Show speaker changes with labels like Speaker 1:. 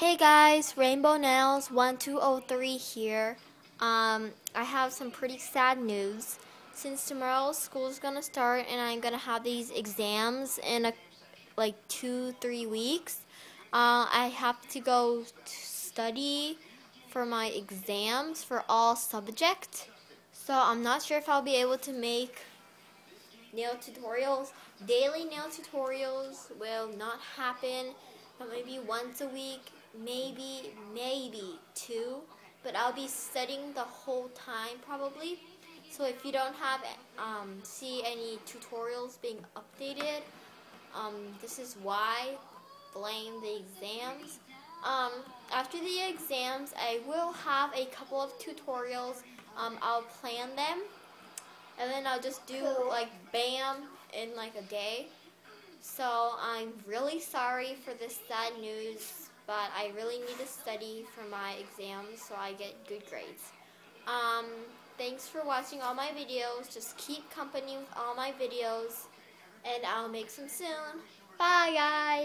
Speaker 1: Hey guys, Rainbow Nails 1203 here. Um, I have some pretty sad news. Since tomorrow school is gonna start and I'm gonna have these exams in a, like two, three weeks, uh, I have to go study for my exams for all subjects. So I'm not sure if I'll be able to make nail tutorials. Daily nail tutorials will not happen, maybe once a week maybe, maybe two, but I'll be studying the whole time probably. So if you don't have um, see any tutorials being updated, um, this is why. Blame the exams. Um, after the exams, I will have a couple of tutorials. Um, I'll plan them, and then I'll just do like bam in like a day. So I'm really sorry for this sad news but I really need to study for my exams so I get good grades. Um, thanks for watching all my videos. Just keep company with all my videos, and I'll make some soon. Bye, guys!